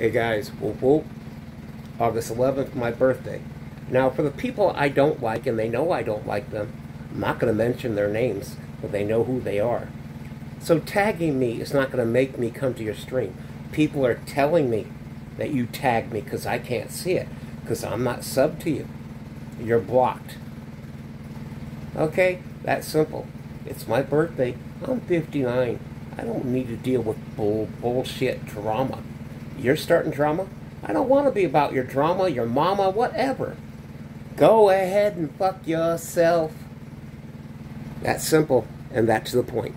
Hey guys, whoop whoop. August 11th, my birthday. Now, for the people I don't like, and they know I don't like them, I'm not going to mention their names, but they know who they are. So tagging me is not going to make me come to your stream. People are telling me that you tagged me because I can't see it, because I'm not sub to you. You're blocked. Okay, that's simple. It's my birthday. I'm 59. I don't need to deal with bull bullshit drama. You're starting drama? I don't want to be about your drama, your mama, whatever. Go ahead and fuck yourself. That's simple, and that's to the point.